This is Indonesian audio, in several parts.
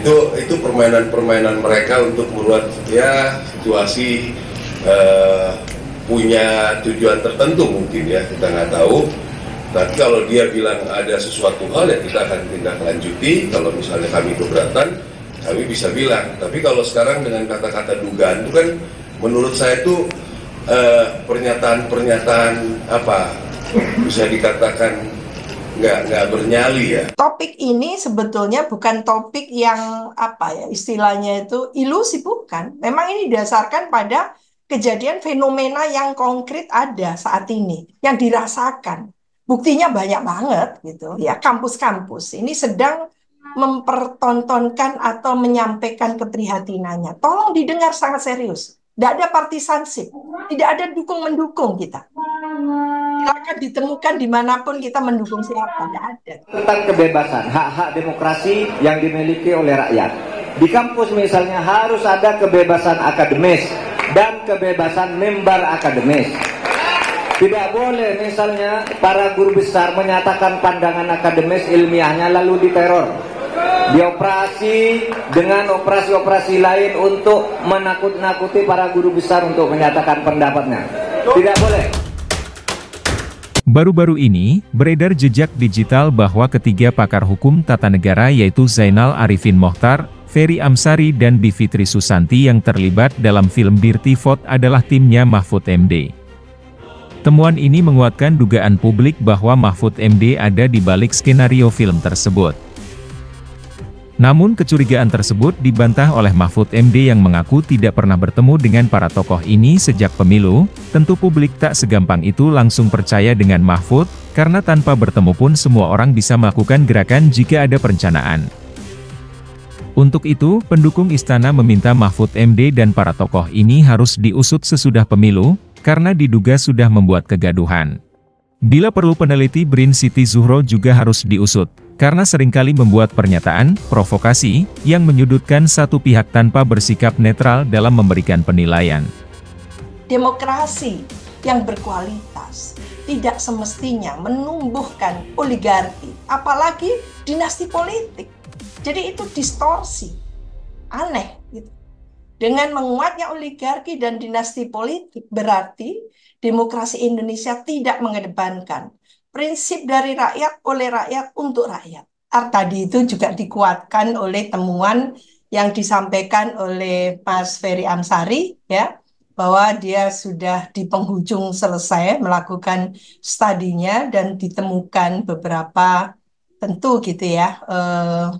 itu itu permainan-permainan mereka untuk membuat ya situasi uh, punya tujuan tertentu mungkin ya. Kita nggak tahu. Tapi kalau dia bilang ada sesuatu hal ya kita akan tindak lanjuti. Kalau misalnya kami keberatan kami bisa bilang. Tapi kalau sekarang dengan kata-kata dugaan itu kan menurut saya itu eh, pernyataan-pernyataan apa bisa dikatakan nggak nggak bernyali ya. Topik ini sebetulnya bukan topik yang apa ya istilahnya itu ilusi bukan. Memang ini didasarkan pada kejadian fenomena yang konkret ada saat ini yang dirasakan. Buktinya banyak banget gitu ya kampus-kampus ini sedang mempertontonkan atau menyampaikan keprihatinannya. Tolong didengar sangat serius. Tidak ada partisansip, tidak ada dukung-mendukung kita. Silakan ditemukan di mana pun kita mendukung siapa, tidak ada. Tentang kebebasan, hak-hak demokrasi yang dimiliki oleh rakyat. Di kampus misalnya harus ada kebebasan akademis dan kebebasan member akademis. Tidak boleh misalnya para guru besar menyatakan pandangan akademis ilmiahnya lalu diteror dioperasi dengan operasi-operasi lain untuk menakut-nakuti para guru besar untuk menyatakan pendapatnya. Tidak boleh. Baru-baru ini, beredar jejak digital bahwa ketiga pakar hukum tata negara yaitu Zainal Arifin Mohtar, Ferry Amsari dan Bivitri Susanti yang terlibat dalam film Dirty Vote adalah timnya Mahfud MD. Temuan ini menguatkan dugaan publik bahwa Mahfud MD ada di balik skenario film tersebut. Namun kecurigaan tersebut dibantah oleh Mahfud MD yang mengaku tidak pernah bertemu dengan para tokoh ini sejak pemilu, tentu publik tak segampang itu langsung percaya dengan Mahfud, karena tanpa bertemu pun semua orang bisa melakukan gerakan jika ada perencanaan. Untuk itu, pendukung istana meminta Mahfud MD dan para tokoh ini harus diusut sesudah pemilu, karena diduga sudah membuat kegaduhan. Bila perlu peneliti Brin Siti Zuhro juga harus diusut, karena sering kali membuat pernyataan, provokasi, yang menyudutkan satu pihak tanpa bersikap netral dalam memberikan penilaian. Demokrasi yang berkualitas tidak semestinya menumbuhkan oligarki, apalagi dinasti politik. Jadi itu distorsi, aneh gitu. Dengan menguatnya oligarki dan dinasti politik berarti demokrasi Indonesia tidak mengedepankan prinsip dari rakyat oleh rakyat untuk rakyat. Tadi itu juga dikuatkan oleh temuan yang disampaikan oleh Mas Ferry Amsari ya bahwa dia sudah di penghujung selesai melakukan studinya dan ditemukan beberapa tentu gitu ya eh,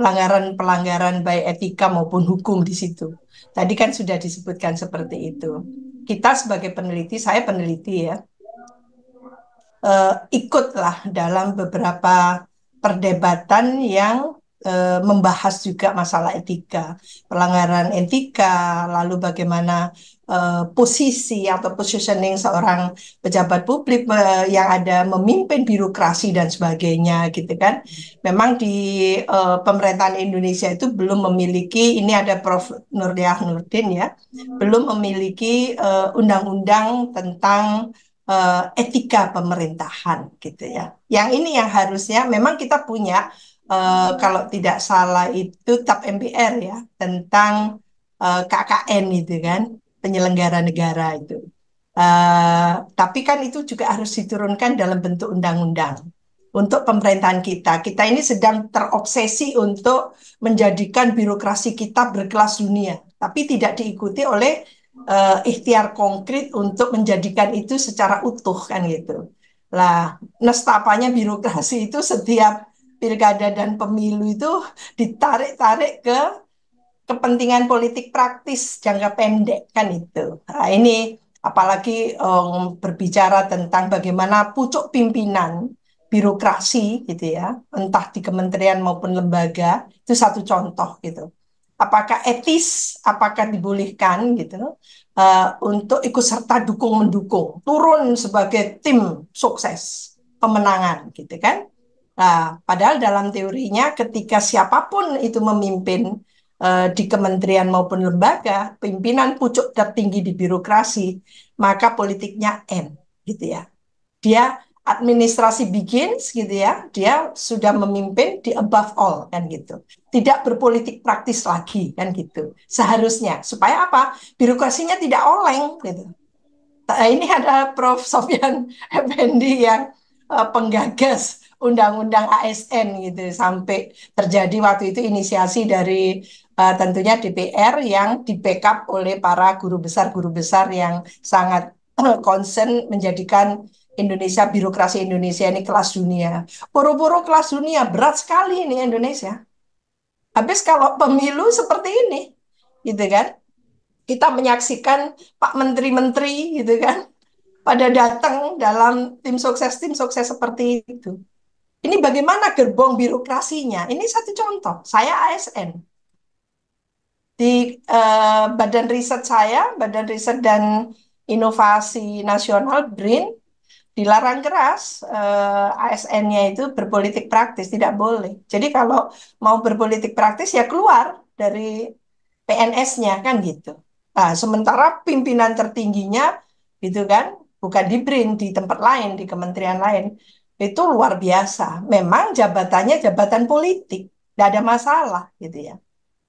pelanggaran-pelanggaran baik etika maupun hukum di situ. Tadi kan sudah disebutkan seperti itu kita sebagai peneliti, saya peneliti ya, uh, ikutlah dalam beberapa perdebatan yang uh, membahas juga masalah etika, pelanggaran etika, lalu bagaimana uh, posisi atau positioning seorang pejabat publik uh, yang ada memimpin birokrasi dan sebagainya gitu kan. Memang di uh, pemerintahan Indonesia itu belum memiliki ini ada Prof Nurdiah Nurdin ya, belum memiliki undang-undang uh, tentang uh, etika pemerintahan gitu ya. Yang ini yang harusnya memang kita punya uh, kalau tidak salah itu TAP MPR ya tentang uh, KKN itu kan penyelenggara negara itu. Uh, tapi kan itu juga harus diturunkan dalam bentuk undang-undang untuk pemerintahan kita. Kita ini sedang terobsesi untuk menjadikan birokrasi kita berkelas dunia, tapi tidak diikuti oleh uh, ikhtiar konkret untuk menjadikan itu secara utuh kan gitu. Lah, nestapanya birokrasi itu setiap pilkada dan pemilu itu ditarik-tarik ke kepentingan politik praktis jangka pendek kan itu. Nah, ini apalagi um, berbicara tentang bagaimana pucuk pimpinan birokrasi gitu ya, entah di kementerian maupun lembaga itu satu contoh gitu. Apakah etis, apakah dibolehkan gitu uh, untuk ikut serta dukung mendukung, turun sebagai tim sukses pemenangan gitu kan? Nah, padahal dalam teorinya ketika siapa pun itu memimpin uh, di kementerian maupun lembaga, pimpinan pucuk tertinggi di birokrasi, maka politiknya N, gitu ya. Dia administrasi begins gitu ya, dia sudah memimpin di above all kan gitu. Tidak berpolitik praktis lagi kan gitu. Seharusnya supaya apa? Birokrasinya tidak oleng gitu. Nah, ini ada Prof. Sofyan Effendi yang uh, penggagas undang-undang ASN gitu sampai terjadi waktu itu inisiasi dari uh, tentunya DPR yang di backup oleh para guru besar guru besar yang sangat concern menjadikan Indonesia, birokrasi Indonesia ini kelas dunia. Puru-puru kelas dunia, berat sekali ini Indonesia. Habis kalau pemilu seperti ini, gitu kan? Kita menyaksikan Pak Menteri-Menteri, gitu kan? Pada datang dalam tim sukses, tim sukses seperti itu. Ini bagaimana gerbong birokrasinya? Ini satu contoh. Saya ASN. Di uh, badan riset saya, Badan Riset dan Inovasi Nasional BRIN, dilarang keras eh, ASN-nya itu berpolitik praktis tidak boleh. Jadi kalau mau berpolitik praktis ya keluar dari PNS-nya kan gitu. Nah, sementara pimpinan tertingginya gitu kan bukan di BRIN di tempat lain di kementerian lain itu luar biasa. Memang jabatannya jabatan politik, tidak ada masalah gitu ya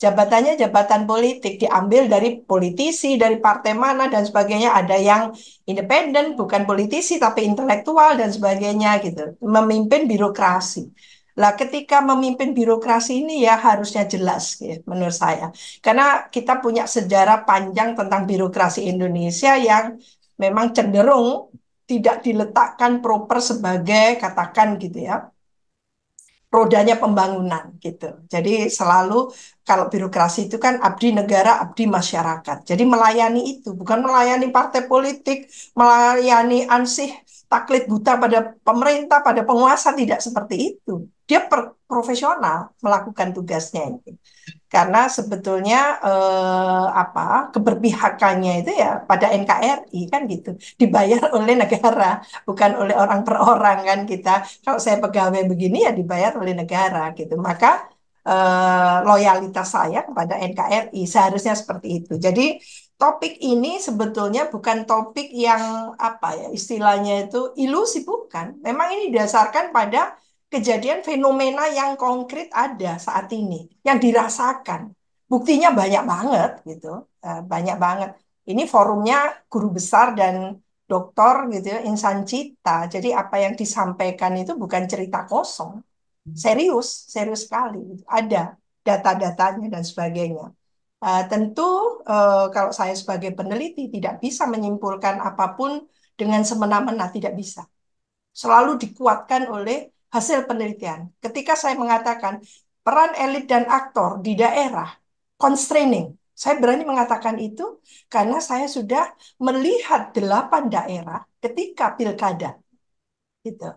jabatannya jabatan politik diambil dari politisi dari partai mana dan sebagainya. Ada yang independen bukan politisi tapi intelektual dan sebagainya gitu. Memimpin birokrasi. Lah ketika memimpin birokrasi ini ya harusnya jelas ya menurut saya. Karena kita punya sejarah panjang tentang birokrasi Indonesia yang memang cenderung tidak diletakkan proper sebagai katakan gitu ya rodanya pembangunan gitu. Jadi selalu kalau birokrasi itu kan abdi negara, abdi masyarakat. Jadi melayani itu bukan melayani partai politik, melayani ansih taklid buta pada pemerintah, pada penguasa tidak seperti itu. Dia profesional melakukan tugasnya ini. Karena sebetulnya eh, apa keberpihakannya itu ya pada NKRI kan gitu. Dibayar oleh negara bukan oleh orang per orang kan kita. Kalau saya pegawai begini ya dibayar oleh negara gitu. Maka eh, loyalitas saya kepada NKRI seharusnya seperti itu. Jadi topik ini sebetulnya bukan topik yang apa ya istilahnya itu ilusi bukan memang ini didasarkan pada kejadian fenomena yang konkret ada saat ini, yang dirasakan. Buktinya banyak banget gitu, eh, banyak banget. Ini forumnya guru besar dan doktor gitu ya, insan cita. Jadi apa yang disampaikan itu bukan cerita kosong, serius, serius sekali. Ada data-datanya dan sebagainya. Uh, tentu uh, kalau saya sebagai peneliti tidak bisa menyimpulkan apa pun dengan semena-mena, tidak bisa. Selalu dikuatkan oleh hasil penelitian. Ketika saya mengatakan peran elit dan aktor di daerah constraining, saya berani mengatakan itu karena saya sudah melihat delapan daerah ketika pilkada. Gitu.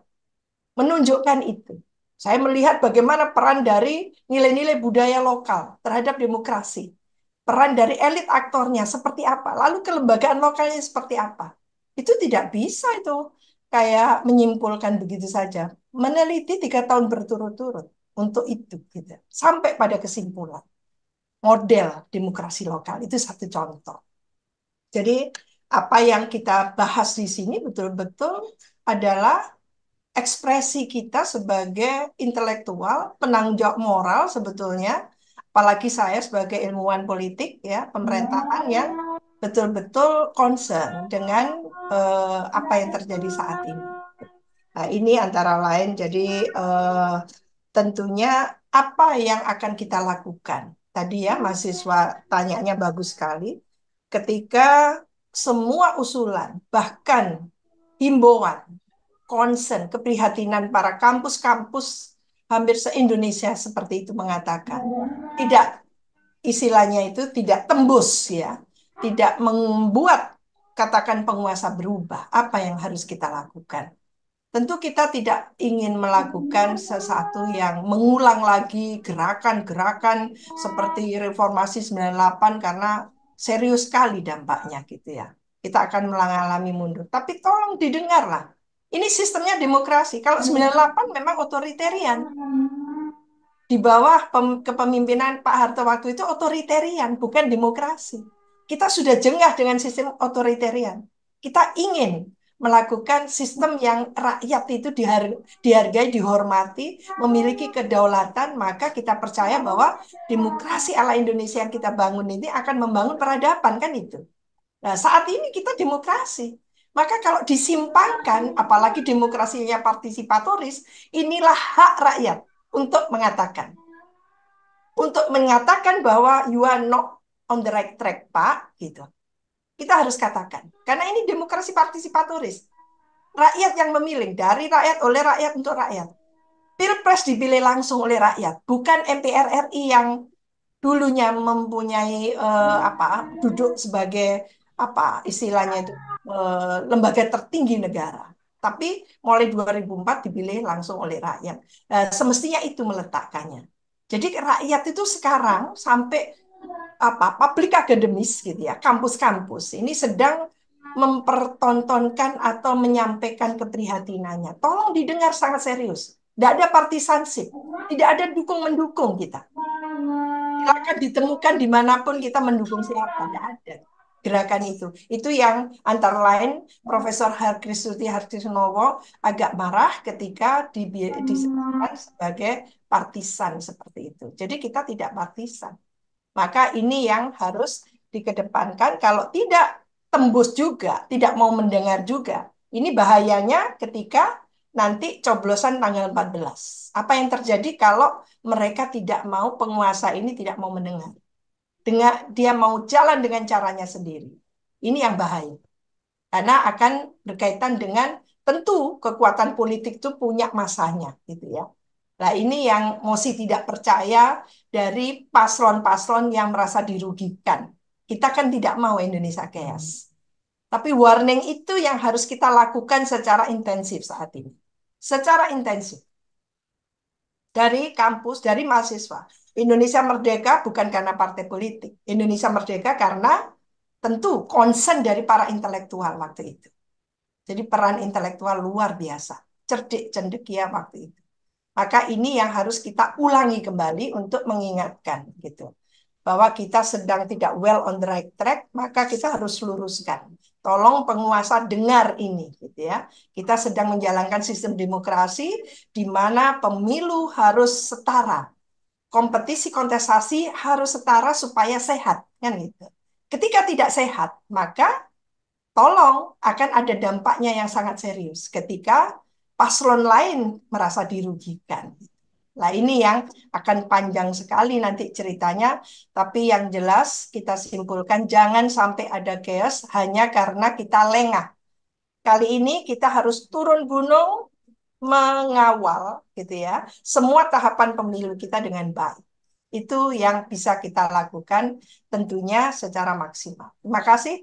Menunjukkan itu. Saya melihat bagaimana peran dari nilai-nilai budaya lokal terhadap demokrasi. Peran dari elit aktornya seperti apa, lalu kelembagaan lokalnya seperti apa. Itu tidak bisa itu kayak menyimpulkan begitu saja. Meneliti tiga tahun berturut-turut untuk itu gitu. Sampai pada kesimpulan. Model demokrasi lokal itu satu contoh. Jadi apa yang kita bahas di sini betul-betul adalah ekspresi kita sebagai intelektual penanggung jawab moral sebetulnya apalagi saya sebagai ilmuwan politik ya pemerintahan yang betul-betul concern dengan uh, apa yang terjadi saat ini Nah, ini antara lain, jadi uh, tentunya apa yang akan kita lakukan? Tadi ya mahasiswa tanyanya bagus sekali. Ketika semua usulan, bahkan himbauan, concern, keprihatinan para kampus-kampus hampir se-Indonesia seperti itu mengatakan, tidak istilahnya itu tidak tembus ya, tidak membuat katakan penguasa berubah. Apa yang harus kita lakukan? Tentu kita tidak ingin melakukan sesuatu yang mengulang lagi gerakan-gerakan seperti reformasi 98 karena serius sekali dampaknya gitu ya. Kita akan mengalami mundur. Tapi tolong didengarlah. Ini sistemnya demokrasi. Kalau 98 memang otoritarian. Di bawah kepemimpinan Pak Harto waktu itu otoritarian, bukan demokrasi. Kita sudah jengah dengan sistem otoritarian. Kita ingin melakukan sistem yang rakyat itu dihargai, dihormati, memiliki kedaulatan, maka kita percaya bahwa demokrasi ala Indonesia yang kita bangun ini akan membangun peradaban kan itu. Nah, saat ini kita demokrasi. Maka kalau disimpangkan, apalagi demokrasinya partisipatoris, inilah hak rakyat untuk mengatakan. Untuk mengatakan bahwa you are not on the right track, Pak, gitu. Kita harus katakan. Karena ini demokrasi partisipatoris. Rakyat yang memilih, dari rakyat, oleh rakyat, untuk rakyat. Pilpres dipilih langsung oleh rakyat, bukan MPR RI yang dulunya mempunyai uh, apa duduk sebagai apa istilahnya itu uh, lembaga tertinggi negara. Tapi mulai 2004 dipilih langsung oleh rakyat. Uh, semestinya itu meletakkannya. Jadi rakyat itu sekarang sampai apa publik akademis gitu ya, kampus-kampus ini sedang mempertontonkan atau menyampaikan keprihatinannya. Tolong didengar sangat serius. Tidak ada partisansip, tidak ada dukung-mendukung kita. Silakan ditemukan di mana pun kita mendukung siapa, tidak ada gerakan itu. Itu yang antara lain Profesor Harkristuti Hartisnowo agak marah ketika disebutkan sebagai partisan seperti itu. Jadi kita tidak partisan. Maka ini yang harus dikedepankan. Kalau tidak tembus juga, tidak mau mendengar juga. Ini bahayanya ketika nanti coblosan tanggal 14. Apa yang terjadi kalau mereka tidak mau penguasa ini tidak mau mendengar? Dengan dia mau jalan dengan caranya sendiri. Ini yang bahaya. Karena akan berkaitan dengan tentu kekuatan politik itu punya masanya gitu ya. Nah, ini yang Mosi tidak percaya dari paslon-paslon yang merasa dirugikan. Kita kan tidak mau Indonesia chaos. Tapi warning itu yang harus kita lakukan secara intensif saat ini. Secara intensif. Dari kampus, dari mahasiswa. Indonesia merdeka bukan karena partai politik. Indonesia merdeka karena tentu konsen dari para intelektual waktu itu. Jadi peran intelektual luar biasa. Cerdik cendekia waktu itu. Maka ini yang harus kita ulangi kembali untuk mengingatkan gitu. Bahwa kita sedang tidak well on the right track, maka kita harus luruskan. Tolong penguasa dengar ini gitu ya. Kita sedang menjalankan sistem demokrasi di mana pemilu harus setara. Kompetisi kontestasi harus setara supaya sehat kan gitu. Ketika tidak sehat, maka tolong akan ada dampaknya yang sangat serius ketika paslon lain merasa dirugikan. Nah ini yang akan panjang sekali nanti ceritanya, tapi yang jelas kita simpulkan jangan sampai ada chaos hanya karena kita lengah. Kali ini kita harus turun gunung mengawal gitu ya semua tahapan pemilu kita dengan baik. Itu yang bisa kita lakukan tentunya secara maksimal. Terima kasih.